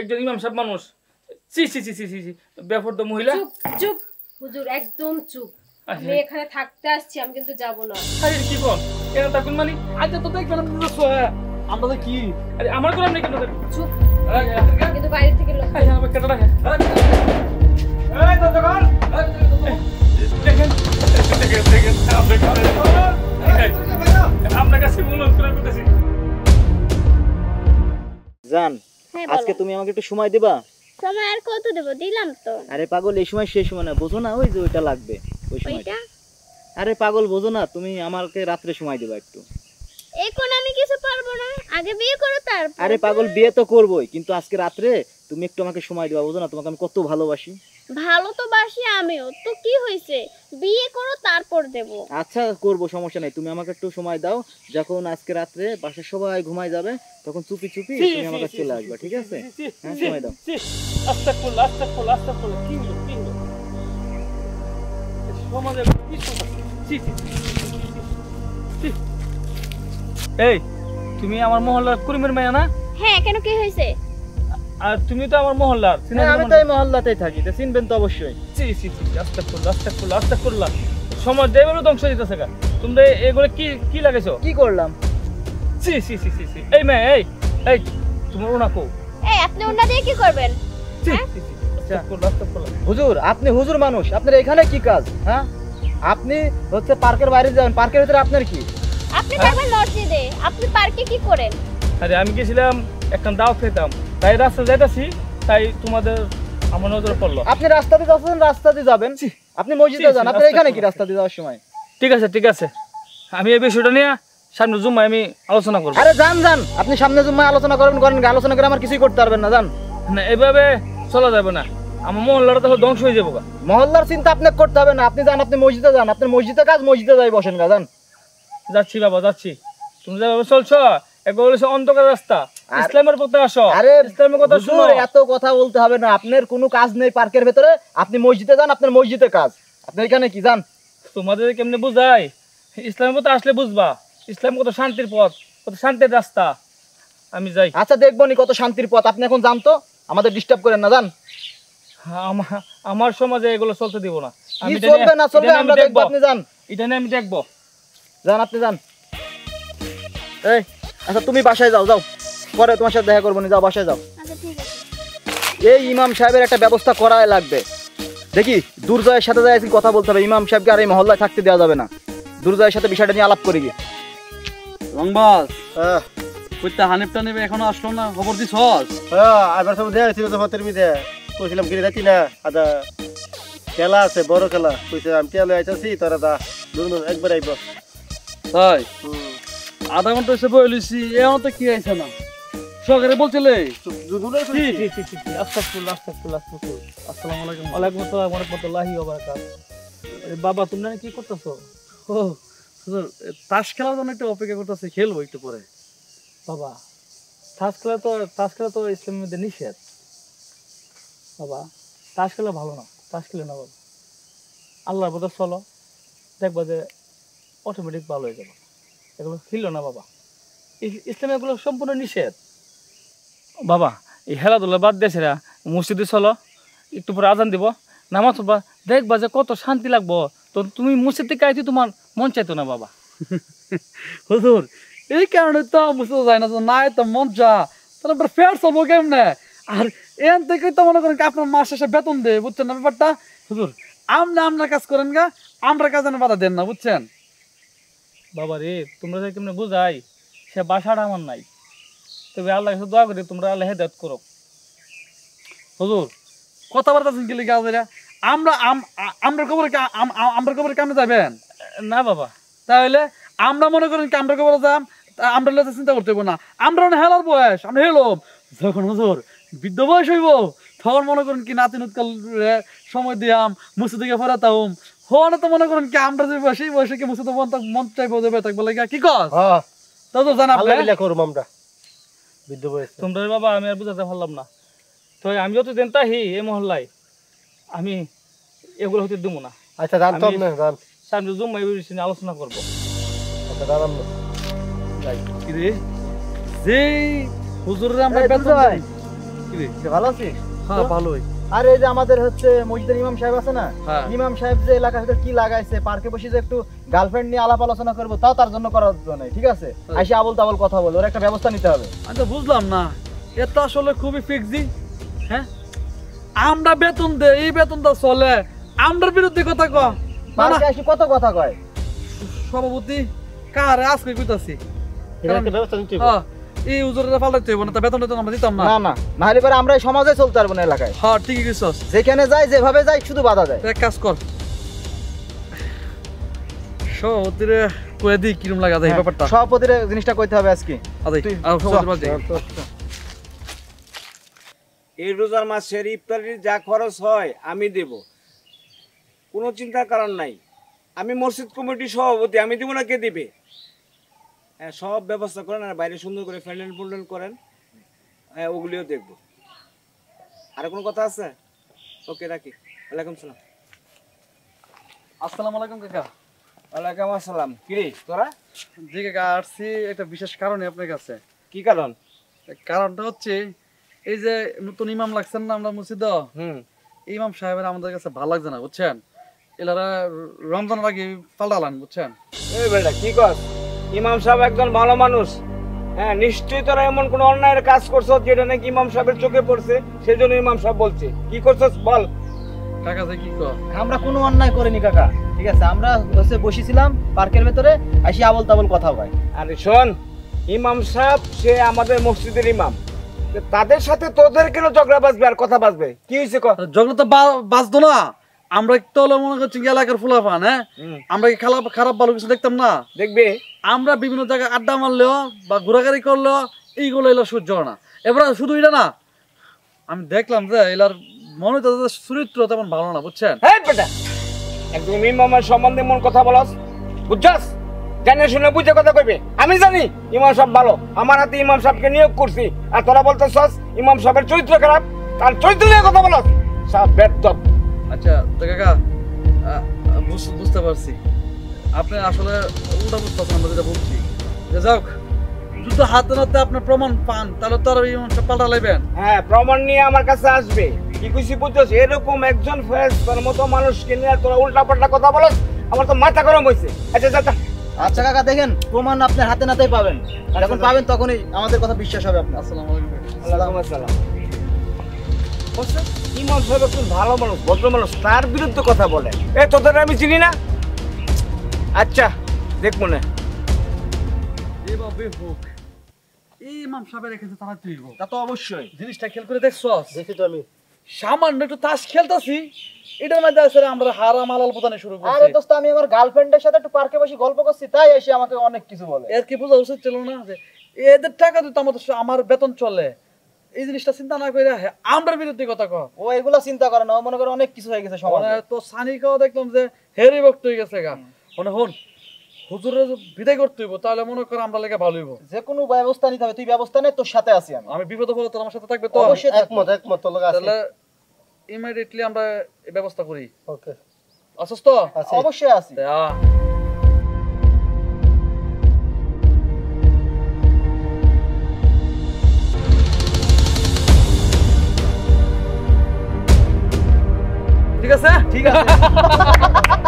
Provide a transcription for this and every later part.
একজন ইমাম সাহেব মানুষ। চি চি চি চি চি চি ব্যাপার তো মহিলা। চুপ চুপ। হুজুর একদম চুপ। আমি এখানে থাকতে আসছি আমি কিন্তু যাব না। আরে কি বল? কেন থাকুন মানে? আচ্ছা তো দেখবেন আপনি তো সোয়া। আমরা তো কি? আরে আমার করে আপনি কেন? চুপ। কিন্তু বাইরে থেকে লোক আরে, আমার কেটে রাখে এই তো দোকান। দেখেন দেখেন দেখেন আপনার কাছে আপনার কাছে অনুরোধ করে করতেছি জান হ্যাঁ আজকে তুমি আমাকে একটু সময় দিবা? সময় আর কত দেব? দিলাম তো। আরে পাগল এই সময় শেষ সময় না বোঝো না ওই যে ওইটা লাগবে ওই সময়টা। আরে পাগল বোঝো না তুমি আমাকে রাত্রে সময় দিবা একটু। এখন আমি কিছু পারব না আগে বিয়ে করো তারপর আরে পাগল বিয়ে তো করবোই কিন্তু আজকে রাত্রে তুমি একটু আমাকে সময় দিবা বোঝো না তোমাকে আমি কত ভালোবাসি। ভালো তো বাসি আমিও। তো কি হয়েছে? বিয়ে করো তারপর দেব। আচ্ছা করব সমস্যা নেই। তুমি আমাকে একটু সময় দাও। যখন আজকে রাত্রে বাসার সবাই ঘুমায় যাবে তখন চুপি চুপি তুমি আমার কাছে চলে আসবে ঠিক আছে? হ্যাঁ সময় দাও। আস্তাগফিরুল্লাহ আস্তাগফিরুল্লাহ আস্তাগফিরুল্লাহ কি হলো কি হলো কি ছি, ছি। এই তুমি আমার মহল্লার কুরিমের মেয়ে না? হ্যাঁ কেন কি হয়েছে? আর তুমি তো আমার মহল্লার চিনা হ্যাঁ, আমি তো এই মহল্লাতেই থাকি তা চিনবেন তো অবশ্যই। ছি ছি ছি আস্তাগফিরুল্লাহ আস্তাগফিরুল্লাহ আস্তাগফিরুল্লাহ সমাজ দেবেরও ধ্বংস দিতেছে গা। তোমরা এগুলো কি কি লাগাইছো? কি করলাম? ছি ছি ছি ছি এই মেয়ে এই এই তোমার ওনা কো? এই আপনি ওনা দিয়ে কি করবেন? ছি ছি ছি আস্তাগফিরুল্লাহ আস্তাগফিরুল্লাহ হুজুর আপনি হুজুর মানুষ আপনার এখানে কি কাজ হ্যাঁ? আপনি হচ্ছে পার্কের বাইরে যাবেন পার্কের ভিতরে আপনার কি? আপনি থাকবেন মসজিদে আপনি পার্কে কি করেন? আরে আমি গেছিলাম একটা দাও খেতাম। তাই রাস্তা যাইতাছি তাই তোমাদের আমার নজরে পড়ল। আপনি রাস্তা দিয়ে যাচ্ছেন রাস্তা দিয়ে যাবেন। আপনি মসজিদে যান আপনার রাস্তা এখানে কি রাস্তা দিয়ে যাওয়ার সময়? ঠিক আছে ঠিক আছে। আমি এই বিষয়টা নিয়ে সামনে জুম্মায় আমি আলোচনা করব। আরে যান যান। আপনি সামনে জুম্মায় আলোচনা করবেন করেন আলোচনা করে আমার কিছুই করতে পারবেন না যান। না এভাবে চলা যাবে না। আমার মহল্লাটা তাহলে ধ্বংস হয়ে যাব মহল্লার চিন্তা আপনাকে করতে হবে না। আপনি যান আপনি মসজিদে যান। আপনার মসজিদে কাজ মসজিদে যাই বসেন গা যান। যাচ্ছি বাবা যাচ্ছি। তুমি যেভাবে চলছো একবার বলেছ অন্ধকার রাস্তা। ইসলামের পথে আসো। আরে ইসলামের কথা শুনো। এত কথা বলতে হবে না। আপনার কোনো কাজ নেই পার্কের ভেতরে। আপনি মসজিদে যান আপনার মসজিদে কাজ। আপনার এখানে কি? যান। তোমাদের কেমনে বুঝাই? ইসলামের পথে আসলে বুঝবা। ইসলাম কত শান্তির পথ কত শান্তির রাস্তা। আমি যাই। আচ্ছা দেখব নি কত শান্তির পথ। আপনি এখন জানতো আমাদের ডিস্টার্ব করেন না যান। আমার সমাজে এগুলো চলতে দিব না। আমি চলবে না চলবে? আমরা দেখব। দেখব। আপনি যান। এটা নিয়ে আমি দেখব। যান আপনি যান। এই আচ্ছা তুমি বাসায় যাও যাও। পরে তোমার সাথে দেখা করব না যাও বাসায় যাও। আচ্ছা ঠিক আছে। এই ইমাম সাহেবের একটা ব্যবস্থা করাই লাগবে। দেখি দুর্জয়ের সাথে যাই আজকে কথা বলতে হবে। ইমাম সাহেবকে আর এই মহল্লায় থাকতে দেওয়া যাবে না। দুর্জয়ের সাথে বিষয়টা নিয়ে আলাপ করি গিয়ে। কইতে হানিফটা নেবে এখনও আসলো না? খবর দিস হ্যাঁ আবার সব দেয়া ছিল তো হতের মিদে কইছিলাম কিনে যাচ্ছি না। আদা খেলা আছে বড় খেলা। কইছে আমি আইতাছি তোরা দা একবার আইব। তাই? আধা ঘণ্টা এসে বই লইছি এখন তো কি আইছে না? সকালে বলছিলে? জি জি জি জি জি আস্তাগফিরুল্লাহ আস্তাগফিরুল্লাহ আস্তাগফিরুল্লাহ। আসসালামু আলাইকুম। ওয়ালাইকুম আসসালাম ওয়া রাহমাতুল্লাহি ওয়া বারাকাতুহু বাবা তোমরা কি করতেছো? ও হুজুর, তাস খেলার জন্য একটু অপেক্ষা করতেছে খেলব একটু পরে। বাবা তাস খেলা তো তাস খেলা তো ইসলামের মধ্যে নিষেধ। বাবা তাস খেলা ভালো না তাস খেলে না বাবা আল্লাহর পথে চলো দেখবা যে অটোমেটিক ভালো হয়ে যাবে। এগুলো খেলো না বাবা। ইস- ইসলামে এগুলো সম্পূর্ণ নিষেধ। বাবা এই খেলাধুলা বাদ দিয়েছে মসজিদে চলো একটু পরে আজান দিব নামাজ পড়বা দেখবা যে কত শান্তি লাগবো। তো তুমি মসজিদ থেকে আইতে তোমার মন চাইতো না বাবা। হুজুর এই কারণে তো বুঝতে যায় না নাই তো মন যা তাহলে ফের চলবো কেমনে? আর এখান থেকে তো মনে করেন আপনার মাস শেষে বেতন দেয় বুঝছেন না ব্যাপারটা? হুজুর আপনি আপনার কাজ করেন গা আমরা কাজে বাধা দেন না বুঝছেন? বাবা রে তোমরা কেমনে বুঝাই সে বাসাটা আমার নাই। তবে আল্লাহ কাছে দোয়া করি তোমরা আল্লাহ হেদায়ত করো। হুজুর কথাবার্তা শুনকে লিখে আছে আমরা আমরা খবরে কা- আম- আম- আমরা খবরে কেমনে যাবেন? না বাবা। তাহলে আমরা মনে করেন কি আমরা খবরে যাম আমরা লেগে চিন্তা করতে না। আমরা অনেক হেলার বয়স আমরা হেলব যখন হুজুর বৃদ্ধ বয়স হইব তখন মনে করেন কি নাতি নুৎকাল সময় দিয়াম মুসি দিকে ফেরাতাম। হওয়ানো তো মনে করেন কি আমরা যে বয়স বয়সে কি মুসি তো মন মন চাইব যাবে থাকব লাগে কি কস? হ্যাঁ। তো জানা করুম আমরা। বৃদ্ধ বয়স। তোমরা বাবা আমি আর বুঝাতে পারলাম না। তো আমি যত দিন তাহি এই মহল্লায়। আমি এগুলো হতে দেবো না। আচ্ছা জান তো আমি- না সামনে জুম এই বিষয় নিয়ে আলোচনা করব। আচ্ছা না কি রে যেই হুজুরের আমরা বেতন কি রে? ভালো আছিস? হ্যাঁ ভালোই। আর এই যে আমাদের হচ্ছে মসজিদের ইমাম সাহেব আছে না হ্যাঁ। ইমাম সাহেব যে এলাকার ভিতর কি লাগাইছে পার্কে বসে যে একটু গার্লফ্রেন্ড নিয়ে আলাপ আলোচনা করব তাও তার জন্য করার জন্য ঠিক আছে? আইসে আবল তাবল কথা বল ওর একটা ব্যবস্থা নিতে হবে। আমি তো বুঝলাম না এটা আসলে খুবই ফিক্সি হ্যাঁ? আমরা বেতন দে এই বেতনটা চলে আমরার বিরুদ্ধে কথা ক না, না, পার্কে এসে কত কথা কয়? সভাপতি কারে? আজকে কইতাছি। ব্যবস্থা নিতে হবে। হ্যাঁ এই উজুরের পাল্টাইতে হইব না তা বেতন আমরা দিতাম না। না না না হলে পরে আমরা এই সমাজে চলতে পারব না এলাকায়। হ্যাঁ ঠিকই কইছস। যেখানে যাই যেভাবে যাই শুধু বাধা দেয়। এক কাজ কর। সভাপতিরে কয়ে দিই কিরম লাগা যায় ব্যাপারটা? সভাপতির জিনিসটা কইতে হবে আজকে। এই রোজার মাসের ইফতারির যা খরচ হয় আমি দেব। কোনো চিন্তার কারণ নাই। আমি মসজিদ কমিটির সভাপতি আমি দেবো না কে দিবে? হ্যাঁ সব ব্যবস্থা করেন আর বাইরে সুন্দর করে প্যান্ডেল ফুন্ডেল করেন। হ্যাঁ ওগুলিও দেখব। আর কোনো কথা আছে? ওকে রাখি। ওয়ালাইকুম সালাম। আসসালামু আলাইকুম কাকা। ওয়ালাইকুম আসসালাম। কিরে তোরা? জি কাকা আসছি। একটা বিশেষ কারণে আপনার কাছে। কি কারণ? কারণটা হচ্ছে এই যে নতুন ইমাম লাগছেন না আমরা মসজিদ? হুম। ইমাম সাহেবের আমাদের কাছে ভালো লাগছে না বুঝছেন? এলারা রমজানের আগে পাল্টালান বুঝছেন? এই বেটা কি কর ইমাম সাহেব একজন ভালো মানুষ। হ্যাঁ নিশ্চয়ই তোরা এমন কোন অন্যায়ের কাজ করছ যেটা নাকি ইমাম সাহেবের চোখে পড়ছে? সেই জন্য ইমাম সাহেব বলছে কি করছস বল? কাকা যে কি কর? আমরা কোনো অন্যায় করিনি কাকা ঠিক আছে? আমরা হচ্ছে বসেছিলাম পার্কের ভেতরে এসে আবল তাবল কথা কয় আরে শোন ইমাম সাহেব সে আমাদের মসজিদের ইমাম। তাদের সাথে তোদের কেন ঝগড়া বাজবে আর কথা বাজবে কি হয়েছে ক? জগৎ তো বা- বাঁচতো না। আমরা তো মনে করছি এলাকার ফুলাফান হ্যাঁ? আমরা কি খারাপ খারাপ ভালো কিছু দেখতাম না? দেখবে। আমরা বিভিন্ন জায়গায় আড্ডা মারলেও বা ঘোরাঘুরি করলেও এইগুলো এলা সহ্য হয় না। এবার শুধু এটা না আমি দেখলাম যে এলার মনে তো চরিত্র তেমন ভালো না বুঝছেন? একদম ইমামের সম্বন্ধে মন কথা বলস বুঝছস? জানে শুনে বুঝে কথা কইবে। আমি জানি ইমাম সাহেব ভালো আমার হাতে ইমাম সাহেবকে নিয়োগ করছি। আর তোরা বলতেছস ইমাম সাহেবের চরিত্র খারাপ তার চরিত্র নিয়ে কথা বলস। সব বেদব। আচ্ছা তো কাকা বুঝতে পারছি। আপনি আসলে উল্টা বুঝতে পারছেন আমরা যেটা বলছি যে যাক শুধু হাতে নাতে আপনার প্রমাণ পান তাহলে তো আর এই পাল্টা লাইবেন হ্যাঁ প্রমাণ নিয়ে আমার কাছে আসবে। কি খুশি বুঝছস? এরকম একজন ফেরেস্তার মতো মানুষকে নিয়ে তোরা উল্টা পাল্টা কথা বলস আমার তো মাথা গরম হয়েছে আচ্ছা যা। আচ্ছা কাকা দেখেন প্রমাণ আপনার হাতে নাতেই পাবেন। যখন পাবেন তখনই আমাদের কথা বিশ্বাস হবে আপনার। আসসালামু আলাইকুম আসসালাম। বুঝছেন? ইমাম সাহেব একজন ভালো মানুষ ভদ্র মানুষ তার বিরুদ্ধে কথা বলে। এ তোদের আমি চিনি না? আচ্ছা দেখ মনে। এভাবে হোক। এই ইমাম সাহেবের এখানে তারা তুইব তা তো অবশ্যই। জিনিসটা খেয়াল করে দেখছস দেখি তো আমি। সামান্য একটু তাস খেলতাছি। এটার মধ্যে আসলে আমরা হারাম আলাল প্রদানে শুরু আরে দোস্ত আমি আমার গার্লফ্রেন্ডের সাথে একটু পার্কে বসে গল্প করছি তাই এসে আমাকে অনেক কিছু বলে। এর কি বোঝা উচিত ছিল না এদের টাকা আমাদের আমার বেতন চলে। এই জিনিসটা চিন্তা না করে আমরা বিরুদ্ধে কথা কহ ও এগুলো চিন্তা করে না মনে করে অনেক কিছু হয়ে গেছে সমাজে। তো সানি দেখলাম যে হেরি বক্ত হয়ে গেছে গা। মানে হন হুজুরের বিদায় করতে হইব তাহলে মনে করো আমরা লেগে ভালো হইব। যে কোনো ব্যবস্থা নিতে হবে তুই ব্যবস্থা নে তোর সাথে আছি আমি। আমি বিপদ হলে তোর আমার সাথে থাকবে তো? অবশ্যই একমত একমত তোর লগে তাহলে ইমিডিয়েটলি আমরা এই ব্যবস্থা করি। ওকে। আসছ তো? আছে। অবশ্যই আছি। ঠিক আছে ঠিক আছে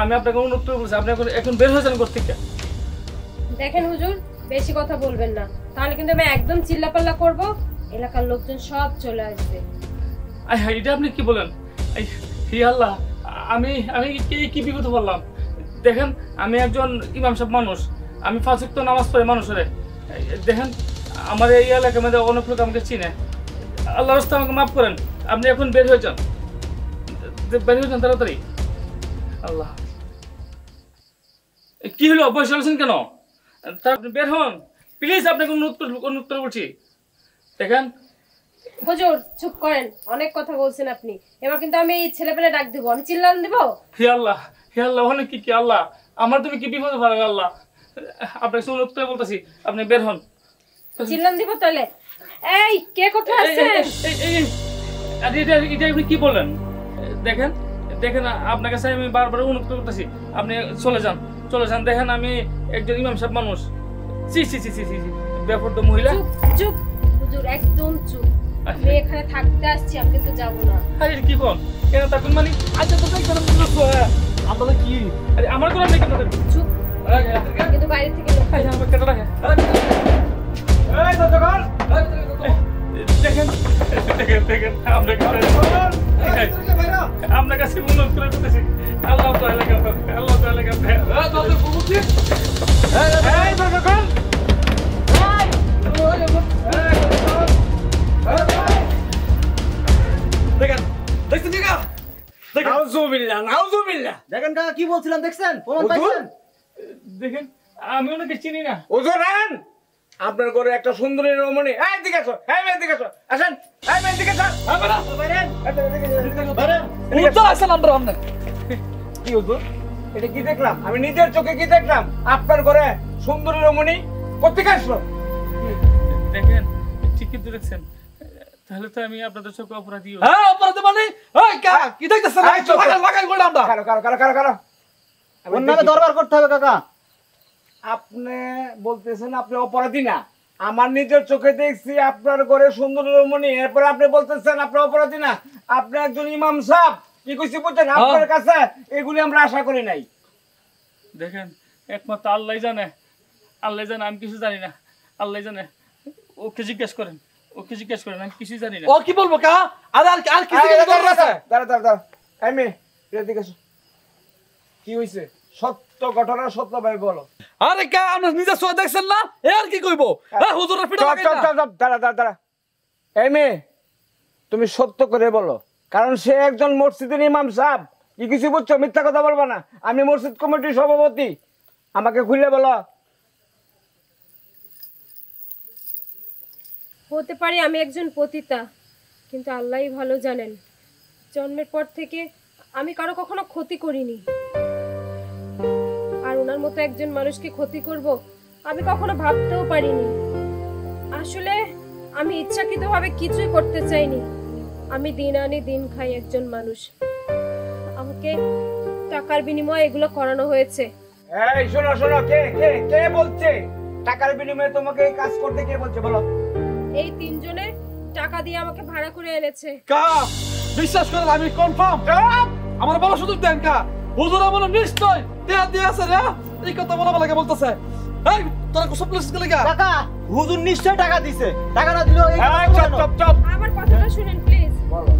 আমি আপনাকে অনুরোধ করে বলছি আপনি এখন এখন বের হয়ে যান কোথেকে দেখেন হুজুর বেশি কথা বলবেন না। তাহলে কিন্তু আমি একদম চিল্লাপাল্লা করব এলাকার লোকজন সব চলে আসবে। এটা আপনি কি বলেন? হি আল্লাহ আমি আমি কি কি বিপদ বললাম? দেখেন আমি একজন ইমাম সাহেব মানুষ আমি ফাঁসুক্ত নামাজ পড়ে মানুষের দেখেন আমার এই এলাকার মধ্যে অনেক লোক আমাকে চিনে। আল্লাহ রাস্তা আমাকে মাফ করেন আপনি এখন বের হয়ে যান। বের হয়ে যান তাড়াতাড়ি। আল্লাহ কি হলো বসে আছেন কেন তা আপনি বের হন প্লিজ আপনাকে অনুরোধ অনুরোধ করে বলছি দেখেন হুজুর চুপ করেন অনেক কথা বলছেন আপনি এবার কিন্তু আমি এই ছেলে পেলে ডাক দেবো আমি চিল্লান দেবো হে আল্লাহ হে আল্লাহ ওখানে কি কি আল্লাহ আমার তুমি কি বিপদ ভালো আল্লাহ আপনাকে অনুরোধ করে বলতেছি আপনি বের হন চিল্লান দিব তাহলে এই কে কোথায় এই- আছেন এই- এই- এই- এই- আরে এটা এটা আপনি কি বললেন দেখেন দেখেন আপনার কাছে আমি বারবার অনুরোধ করতেছি আপনি চলে যান চলে যান দেখেন আমি একজন ইমাম সাহেব মানুষ সি সি সি সি সি ব্যাপার তো মহিলা চুপ হুজুর একদম চুপ আমি এখানে থাকতে আসছি আমি কিন্তু যাব না আরে কি কোন কেন থাকুন মানে আচ্ছা তো আমরা কি আরে আমার কোনো নেই কেন চুপ কিন্তু বাইরে থেকে আরে আমার কেটে রাখে এই দেখেন দেখেন দেখেন কাছে আপনার কাছে অনুরোধ করে করতেছি আল্লাহ তো এলাকা আল্লাহ তো এলাকা দেখেন দেখছেন কি নাউজুবিল্লাহ, নাউজুবিল্লাহ। দেখেন কাকা কি বলছিলাম দেখছেন? প্রমাণ? পাইছেন? দেখেন আমি ওনাকে চিনি না। হুজুর, আন। আপনার ঘরে একটা সুন্দরী রমণী। এই দিকে আসো এই মেয়ে দিকে আসো। আসেন এই মেয়ে দিকে আসো উত্তর আসেন। আমরা আমরা কি হুজুর? এটা কি দেখলাম? আমি নিজের চোখে কি দেখলাম? আপনার ঘরে সুন্দরী রমণী কোথেকে আসলো? দেখেন ঠিক কিন্তু দেখছেন তাহলে তো আমি আপনাদের চোখে অপরাধী হ্যাঁ অপরাধ মানে? এই কা কি দেখতেছেন? লাগাই লাগাই করে আমরা। কারও কারও কারও কারও কারও। দেখি। দরবার করতে হবে কাকা। আপনি বলতেছেন আপনি অপরাধী না। আমার নিজের চোখে দেখছি আপনার ঘরে সুন্দর রমণী এরপরে আপনি বলতেছেন আপনি অপরাধী না। আপনি একজন ইমাম সাহেব কি কইছি বুঝছেন? আপনার কাছে এগুলি আমরা আশা করি নাই। দেখেন একমাত্র আল্লাহ জানে। আল্লাহ জানে আমি কিছু জানি না। আল্লাহ জানে। ওকে জিজ্ঞেস করেন। ওকে জিজ্ঞেস করেন আমি কিছুই জানি না। ও কি বলব কা? আর আর আর কি এই, থেকে দাঁড়া, দরকার আছে? দাঁড়া, দাঁড়া, মেয়ে, এদিকে কি হয়েছে সত্য ঘটনা সত্য ভাই বলো। আরে কা আমরা নিজে সোয়া দেখছেন না? এ আর কি কইবো? হ্যাঁ। হুজুরের পিঠা লাগাই না। চপ, চপ, দাঁড়া দাঁড়া দাঁড়া। এই মেয়ে তুমি সত্য করে বলো। কারণ সে একজন মসজিদের ইমাম সাহেব। কি কিছু বুঝছ? মিথ্যা কথা বলবা না। আমি মসজিদ কমিটির সভাপতি। আমাকে খুলে বলো। হতে পারে আমি একজন পতিতা কিন্তু আল্লাহই ভালো জানেন। জন্মের পর থেকে আমি কারও কখনো ক্ষতি করিনি। মতো একজন মানুষকে ক্ষতি করব আমি কখনো ভাবতেও পারিনি। আসলে আমি ইচ্ছাকৃতভাবে কিছুই করতে চাইনি। আমি দিন আনি দিন খাই একজন মানুষ। আমাকে টাকার বিনিময়ে এগুলো করানো হয়েছে। এই শোনো শোনো কে কে কে বলছে? টাকার বিনিময়ে তোমাকে এই কাজ করতে কে বলছে বলো? এই তিনজনে টাকা দিয়ে আমাকে ভাড়া করে এনেছে। কা বিশ্বাস করেন আমি কনফার্ম আমার বলা সুযোগ দেন কা হুজুর আমার নিশ্চয় দেয়া দিয়ে আছে রে! এই কথা বলা লাগে বলতেছে? এই তোরা কুসব পুলিশ গেলে গা? কাকা হুজুর নিশ্চয় টাকা দিছে। টাকা না দিলেও এই এই, চপ চপ চপ। আমার কথাটা শুনেন প্লিজ বলো।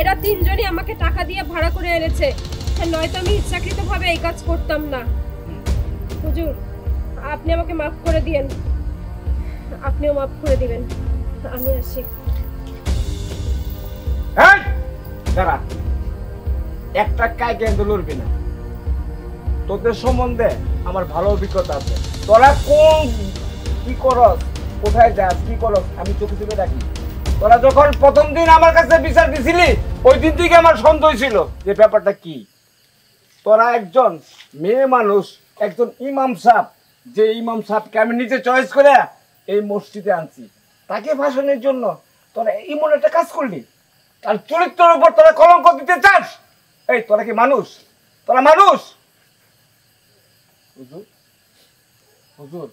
এরা তিনজনই আমাকে টাকা দিয়ে ভাড়া করে এনেছে। নয়তো আমি ইচ্ছাকৃতভাবে এই কাজ করতাম না। হুজুর আপনি আমাকে মাফ করে দিয়েন। আপনিও মাফ করে দিবেন। আমি আসি। এই একটা কাজ লড়বি না। তোদের সম্বন্ধে আমার ভালো অভিজ্ঞতা আছে। তোরা কোন কি করস, কোথায় যাস, কি করস, আমি চোখে চোখে রাখি তোরা যখন প্রথম দিন আমার কাছে বিচার দিছিলি, ওই দিন থেকে আমার সন্দেহ ছিল যে ব্যাপারটা কি। তোরা একজন মেয়ে মানুষ, একজন ইমাম সাহেব, যে ইমাম সাহেবকে আমি নিজে চয়েস করে এই মসজিদে আনছি। তাকে ভাষণের জন্য তোরা এমন একটা কাজ করলি। তার চরিত্রের উপর তোরা কলঙ্ক দিতে চাস? এই, তোরা কি মানুষ? তোরা মানুষ? হুজুর? হুজুর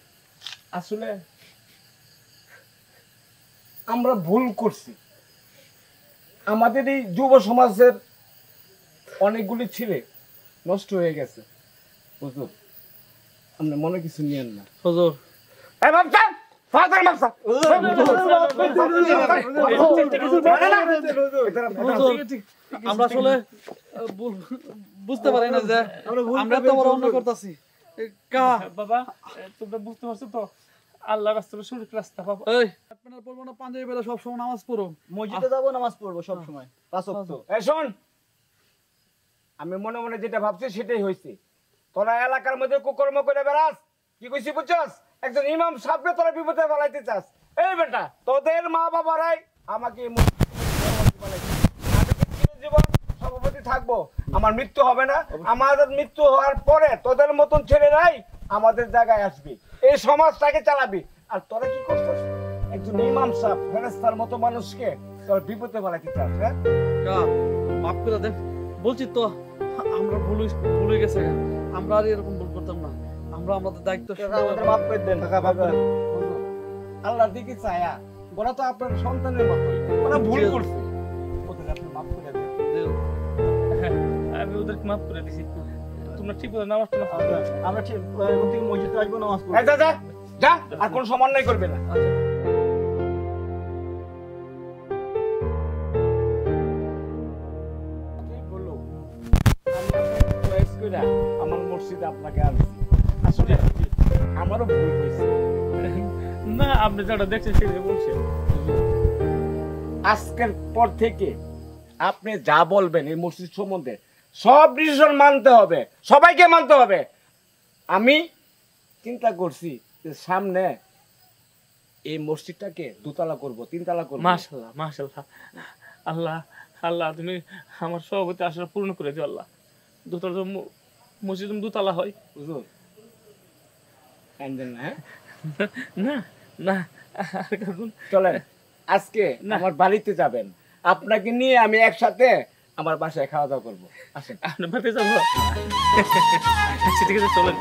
আসলে আমরা ভুল করছি। আমাদের এই যুব সমাজের অনেকগুলি ছেলে নষ্ট হয়ে গেছে। হুজুর আপনি মনে কিছু নিয়েন না। হুজুর। এই ফাদার আমরা আসলে বুঝতে পারি না যে আমরা তো বড় অন্য করতেছি। বাবা তোমরা বুঝতে পারছ তো? আল্লাহ রাস্তা সুযোগ রাস্তা পাবো এই। আপনার পড়ব না পাঞ্জাবি বেলা সবসময় নামাজ পড়ো। মসজিদে যাব নামাজ পড়ব সব সময় পাঁচ ওয়াক্ত। এই শোন। আমি মনে মনে যেটা ভাবছি সেটাই হয়েছে তোরা এলাকার মধ্যে কুকর্ম করে বেড়াস। কি কইছি বুঝছস? একজন ইমাম সাহেবকে তোরা বিপদে ফেলাইতে চাস। এই বেটা তোদের মা বাবারাই আমাকে এই মুসলিম বানাইছে। আমি কি চিরজীবন সভাপতি থাকব আমার মৃত্যু হবে না। আমাদের মৃত্যু হওয়ার পরে তোদের মতন ছেলেরাই আমাদের জায়গায় আসবি। এই সমাজটাকে চালাবি। আর তোরা কি করছিস? একজন ইমাম সাহেব ফেরেস্তার মতো মানুষকে তোর বিপদে ফেলাইতে চাস হ্যাঁ? মাফ করে দেন বলছি তো আমরা ভুল ভুল হয়ে গেছে। আমরা আর এরকম ভুল করতাম না। আমরা আমাদের দায়িত্ব আমাদের মাফ করে দেন। আল্লাহর দিকে চায়া। ওরা তো আপনার সন্তানের মতোই। ওরা ভুল। করছে। ওদেরকে মাফ করে দিছি। তোমরা ঠিক নামাজ টামাজ। আমরা ঠিক এখন থেকে মসজিদে আসব নামাজ পড়ব। যা যা যা আর কোনো সমন্বয় করবে না। আচ্ছা। আমার মসজিদে আপনাকে আনছি আসলে আমারও ভুল হয়েছে। না আপনি যেটা দেখছেন সেটাই বলছেন আজকের পর থেকে আপনি যা বলবেন এই মসজিদ সম্বন্ধে সব ডিসিশন মানতে হবে। সবাইকে মানতে হবে। আমি চিন্তা করছি যে সামনে এই মসজিদটাকে দুতলা করব তিনতলা করব। মাশাল্লাহ মাশাল্লাহ আল্লাহ আল্লাহ তুমি আমার সভাপতি আশা পূর্ণ করে দিও আল্লাহ। দুতলা মসজিদ দুতলা হয়। বুঝুন কান্দেন না, হ্যাঁ? না না আর চলেন আজকে। আমার বাড়িতে যাবেন। আপনাকে নিয়ে আমি একসাথে আমার বাসায় খাওয়া দাওয়া করব। আসেন। আপনার বাড়িতে যাব? আচ্ছা ঠিক আছে চলেন।